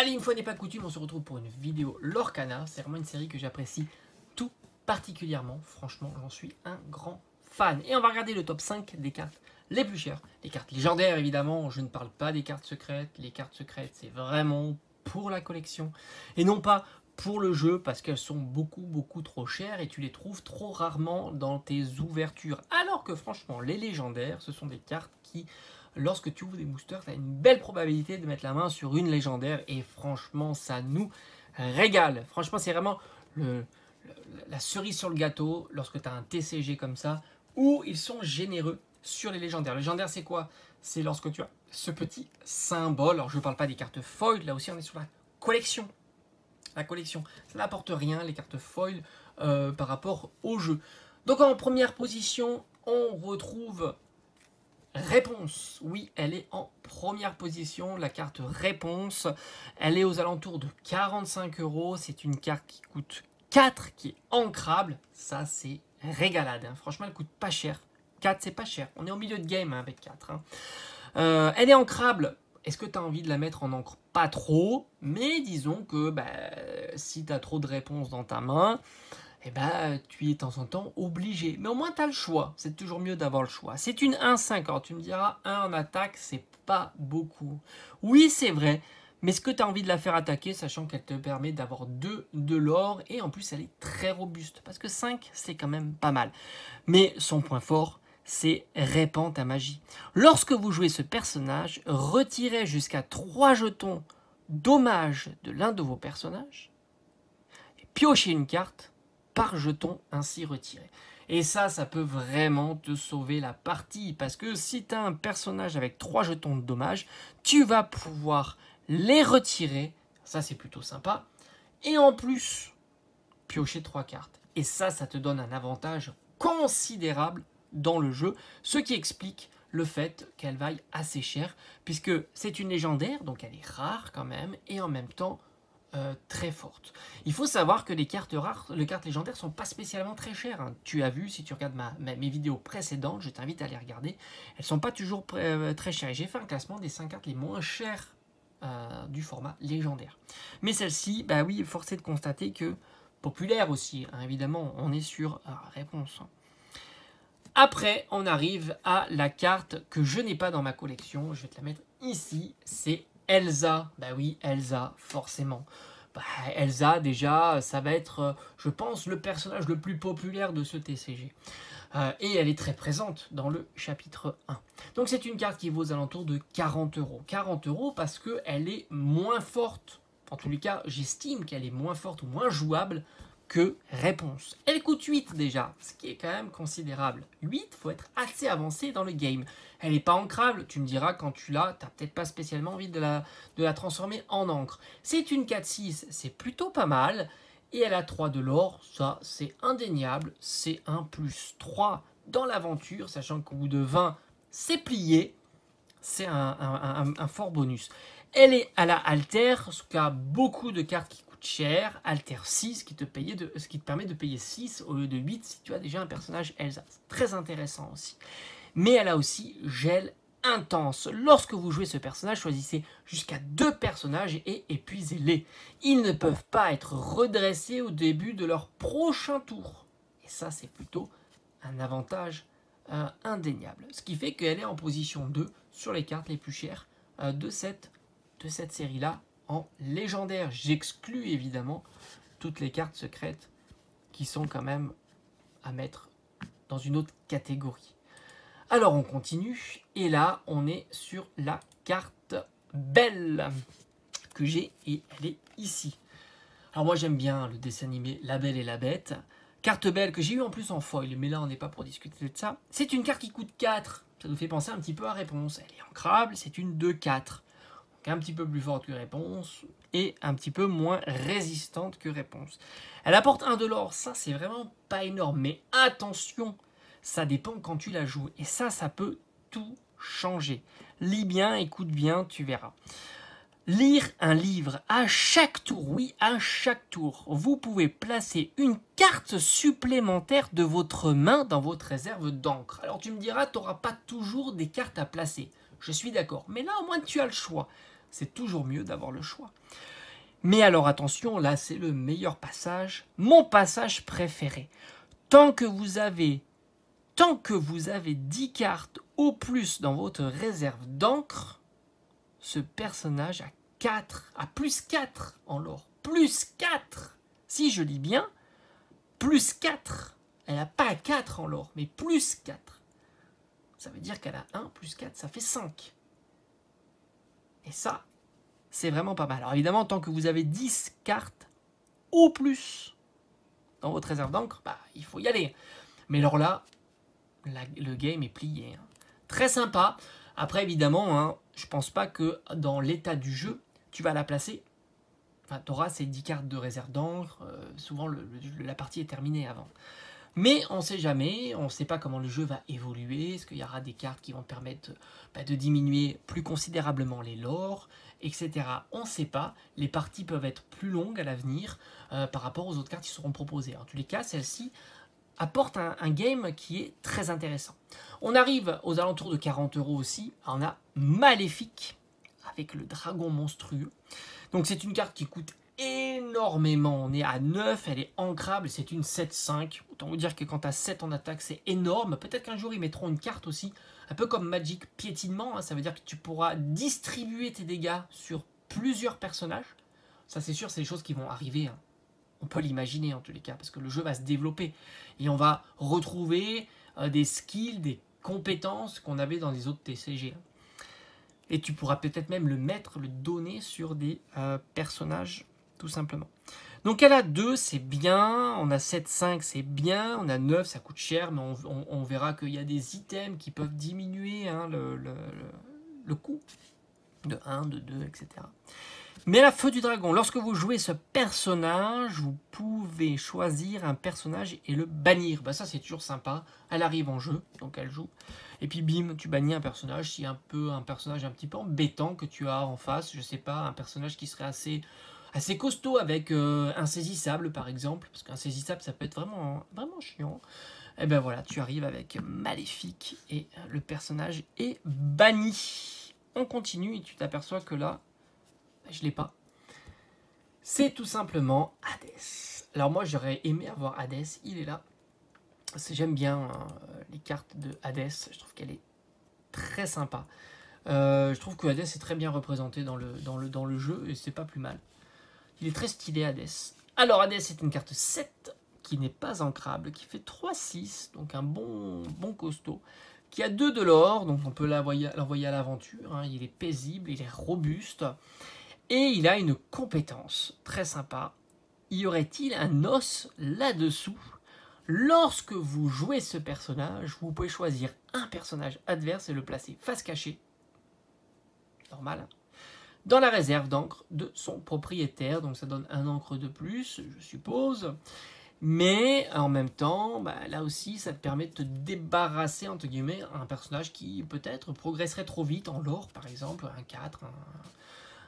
Allez, une fois n'est pas coutume, on se retrouve pour une vidéo Lorcana. C'est vraiment une série que j'apprécie tout particulièrement. Franchement, j'en suis un grand fan. Et on va regarder le top 5 des cartes les plus chères. Les cartes légendaires, évidemment. Je ne parle pas des cartes secrètes. Les cartes secrètes, c'est vraiment pour la collection. Et non pas pour le jeu parce qu'elles sont beaucoup beaucoup trop chères et tu les trouves trop rarement dans tes ouvertures. Alors que franchement, les légendaires, ce sont des cartes qui lorsque tu ouvres des boosters, tu as une belle probabilité de mettre la main sur une légendaire. Et franchement, ça nous régale. Franchement, c'est vraiment la cerise sur le gâteau lorsque tu as un TCG comme ça, où ils sont généreux sur les légendaires. Légendaire, c'est quoi? C'est lorsque tu as ce petit symbole. Alors, je ne parle pas des cartes foil, là aussi, on est sur la collection. La collection, ça n'apporte rien, les cartes foil, euh, par rapport au jeu. Donc, en première position, on retrouve Réponse, oui, elle est en première position, la carte Réponse. Elle est aux alentours de 45 euros. C'est une carte qui coûte 4, qui est ancrable. Ça, c'est régalade. Hein. Franchement, elle coûte pas cher. 4, c'est pas cher. On est au milieu de game hein, avec 4. Hein. Euh, elle est ancrable. Est-ce que tu as envie de la mettre en encre? Pas trop, mais disons que bah, si tu as trop de réponses dans ta main, eh ben, tu es de temps en temps obligé. Mais au moins, tu as le choix. C'est toujours mieux d'avoir le choix. C'est une 1-5. Alors, tu me diras, 1 en attaque, c'est pas beaucoup. Oui, c'est vrai. Mais est-ce que tu as envie de la faire attaquer, sachant qu'elle te permet d'avoir 2 de l'or, et en plus, elle est très robuste. Parce que 5, c'est quand même pas mal. Mais son point fort, c'est répand ta magie. Lorsque vous jouez ce personnage, retirez jusqu'à 3 jetons dommage de l'un de vos personnages, et piochez une carte, par jeton ainsi retiré. Et ça, ça peut vraiment te sauver la partie. Parce que si tu as un personnage avec trois jetons de dommage, tu vas pouvoir les retirer. Ça, c'est plutôt sympa. Et en plus, piocher trois cartes. Et ça, ça te donne un avantage considérable dans le jeu. Ce qui explique le fait qu'elle vaille assez cher. Puisque c'est une légendaire, donc elle est rare quand même. Et en même temps, euh, très forte. Il faut savoir que les cartes rares, les cartes légendaires sont pas spécialement très chères. Hein. Tu as vu, si tu regardes ma, mes vidéos précédentes, je t'invite à les regarder, elles sont pas toujours euh, très chères. J'ai fait un classement des 5 cartes les moins chères euh, du format légendaire. Mais celle-ci, bah oui, forcé de constater que populaire aussi, hein, évidemment, on est sur réponse. Après, on arrive à la carte que je n'ai pas dans ma collection. Je vais te la mettre ici. C'est Elsa, bah oui, Elsa, forcément. Bah, Elsa, déjà, ça va être, euh, je pense, le personnage le plus populaire de ce TCG. Euh, et elle est très présente dans le chapitre 1. Donc c'est une carte qui vaut aux alentours de 40 euros. 40 euros parce qu'elle est moins forte. En tous les cas, j'estime qu'elle est moins forte ou moins jouable que réponse. Elle coûte 8 déjà, ce qui est quand même considérable. 8, faut être assez avancé dans le game. Elle n'est pas ancrable, tu me diras quand tu l'as, tu n'as peut-être pas spécialement envie de la, transformer en encre. C'est une 4-6, c'est plutôt pas mal. Et elle a 3 de l'or, ça c'est indéniable, c'est un plus 3 dans l'aventure, sachant qu'au bout de 20, c'est plié. C'est un, fort bonus. Elle est à la alter, ce qui a beaucoup de cartes qui cher, Alter 6, qui te, ce qui te permet de payer 6 au lieu de 8 si tu as déjà un personnage Elsa. Très intéressant aussi. Mais elle a aussi gel intense. Lorsque vous jouez ce personnage, choisissez jusqu'à deux personnages et épuisez-les. Ils ne peuvent pas être redressés au début de leur prochain tour. Et ça, c'est plutôt un avantage euh, indéniable. Ce qui fait qu'elle est en position 2 sur les cartes les plus chères euh, de cette série-là légendaire. J'exclus évidemment toutes les cartes secrètes qui sont quand même à mettre dans une autre catégorie. Alors on continue et là on est sur la carte belle que j'ai et elle est ici. Alors moi j'aime bien le dessin animé La Belle et la Bête. Carte belle que j'ai eu en plus en foil, mais là on n'est pas pour discuter de ça. C'est une carte qui coûte 4. Ça nous fait penser un petit peu à réponse. Elle est ancrable, c'est une 2-4 un petit peu plus forte que réponse et un petit peu moins résistante que réponse. Elle apporte un de l'or, ça c'est vraiment pas énorme, mais attention, ça dépend quand tu la joues et ça, ça peut tout changer. Lis bien, écoute bien, tu verras. Lire un livre à chaque tour, oui, à chaque tour, vous pouvez placer une carte supplémentaire de votre main dans votre réserve d'encre. Alors tu me diras, tu n'auras pas toujours des cartes à placer. Je suis d'accord, mais là au moins tu as le choix. C'est toujours mieux d'avoir le choix. Mais alors attention, là c'est le meilleur passage, mon passage préféré. Tant que vous avez tant que vous avez 10 cartes au plus dans votre réserve d'encre, ce personnage a 4, a plus 4 en l'or. Plus 4 Si je lis bien, plus 4. Elle n'a pas 4 en l'or, mais plus 4. Ça veut dire qu'elle a 1 plus 4, ça fait 5. Et ça, c'est vraiment pas mal. Alors évidemment, tant que vous avez 10 cartes au plus dans votre réserve d'encre, bah, il faut y aller. Mais alors là, le game est plié. Hein. Très sympa. Après, évidemment, hein, je pense pas que dans l'état du jeu, tu vas la placer. Enfin, tu auras ces 10 cartes de réserve d'encre. Euh, souvent, la partie est terminée avant. Mais on ne sait jamais, on ne sait pas comment le jeu va évoluer, est-ce qu'il y aura des cartes qui vont permettre bah, de diminuer plus considérablement les lores, etc. On ne sait pas, les parties peuvent être plus longues à l'avenir euh, par rapport aux autres cartes qui seront proposées. En tous les cas, celle-ci apporte un, game qui est très intéressant. On arrive aux alentours de 40 euros aussi. On a Maléfique avec le dragon monstrueux. Donc c'est une carte qui coûte énormément. On est à 9, elle est ancrable, c'est une 7-5. Autant vous dire que quand as 7 en attaque, c'est énorme. Peut-être qu'un jour ils mettront une carte aussi, un peu comme Magic piétinement. Hein. Ça veut dire que tu pourras distribuer tes dégâts sur plusieurs personnages. Ça c'est sûr, c'est des choses qui vont arriver. Hein. On peut l'imaginer en tous les cas, parce que le jeu va se développer. Et on va retrouver euh, des skills, des compétences qu'on avait dans les autres TCG. Et tu pourras peut-être même le mettre, le donner sur des euh, personnages, tout simplement. Donc elle a 2, c'est bien. On a 7, 5, c'est bien. On a 9, ça coûte cher, mais on, verra qu'il y a des items qui peuvent diminuer hein, le, coût de 1, de 2, etc. Mais la feu du dragon, lorsque vous jouez ce personnage, vous pouvez choisir un personnage et le bannir. Bah ça c'est toujours sympa. Elle arrive en jeu, donc elle joue. Et puis bim, tu bannis un personnage. Si un peu un personnage un petit peu embêtant que tu as en face, je sais pas, un personnage qui serait assez assez costaud avec euh, un saisissable par exemple, parce qu'un saisissable ça peut être vraiment vraiment chiant. Et eh ben voilà, tu arrives avec Maléfique et le personnage est banni. On continue et tu t'aperçois que là, je l'ai pas. C'est tout simplement Hades. Alors moi j'aurais aimé avoir Hades, il est là. J'aime bien hein, les cartes de Hades, je trouve qu'elle est très sympa. Euh, je trouve que Hades est très bien représenté dans le, dans le, dans le jeu et c'est pas plus mal. Il est très stylé Hades. Alors Hades est une carte 7 qui n'est pas ancrable, qui fait 3-6, donc un bon, bon costaud, qui a 2 de l'or, donc on peut l'envoyer à l'aventure, hein. il est paisible, il est robuste, et il a une compétence très sympa. Y aurait-il un os là-dessous? Lorsque vous jouez ce personnage, vous pouvez choisir un personnage adverse et le placer face cachée. Normal. Dans la réserve d'encre de son propriétaire. Donc ça donne un encre de plus, je suppose. Mais en même temps, bah, là aussi, ça te permet de te débarrasser, entre guillemets, un personnage qui peut-être progresserait trop vite en lore, par exemple, un 4,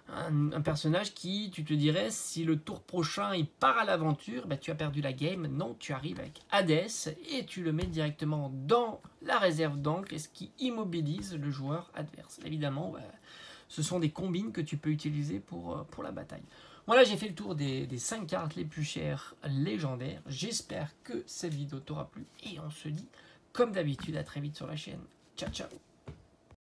un, personnage qui, tu te dirais, si le tour prochain il part à l'aventure, bah, tu as perdu la game. Non, tu arrives avec Hades et tu le mets directement dans la réserve d'encre, ce qui immobilise le joueur adverse. Évidemment, bah, ce sont des combines que tu peux utiliser pour, euh, la bataille. Voilà, j'ai fait le tour des, des 5 cartes les plus chères légendaires. J'espère que cette vidéo t'aura plu et on se dit, comme d'habitude, à très vite sur la chaîne. Ciao, ciao